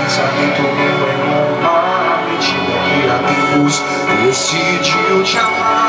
pensamento meu é uma mentira que há tempos decidiu te amar.